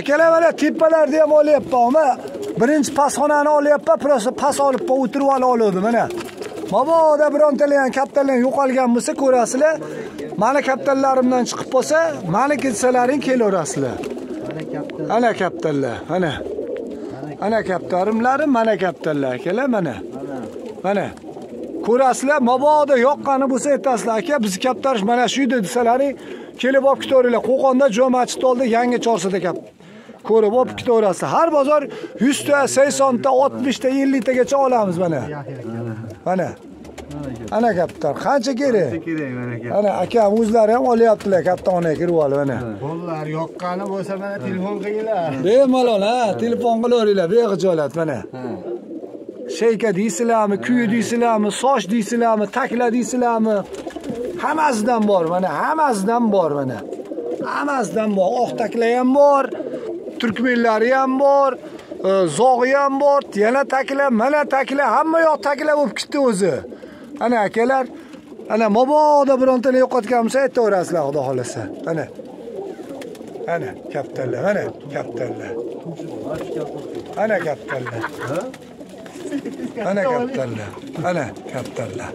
akalar mana tepalarni ham olyapman birinchi pastxonani olyapman просто past olib o'tirib oluvdim mana. Mabodo birontalar ham kaptarlar yo'qolgan bo'lsa ko'rasizlar. Mani kaptarlarimdan chiqib qolsa mani ketsalaring kelaverasizlar. Ana kaptarlar ana ana kaptarimlarim mana kaptarlar akalar mana. Mana. Ko'rasizlar mabodo yoqqani bo'lsa aytasizlar aka bizni kaptarish mana shu edi desalaring kelib olib ketaveringlar qo'qonda jo'ma masjid oldida yangi chorsada ko'rib olib ketaverasizlar har bozor 100 ta 80 ta 60 ta 50 tagacha olamiz mana. Mana. Ana kaptar qancha kerak? Kerak mana aka ana akam o'zlari ham olyaptilar kaptonni kirib olib mana. Qo'llar yoqqani bo'lsa mana telefon qilinglar. Bemalol ha telefon qilaveringlar bexijolat mana. Sheyka deysizlarmi kuyi deysizlarmi soch deysizlarmi takla deysizlarmi hammasidan bor mana hammasidan bor mana. Hammasidan bor oq takla ham bor turkmenlari ham bor e, zog'i ham bor. Yana takla mana takla hamma yoq takla bo'lib ketdi o'zi. Ana akalar ana mabodo birontani yo'qotgan bo'lsa aytaverasizlar xudo xohlasa. Ana. Ana kaptallar ana kaptallar ana kaptallar ana kaptallar ana kaptallar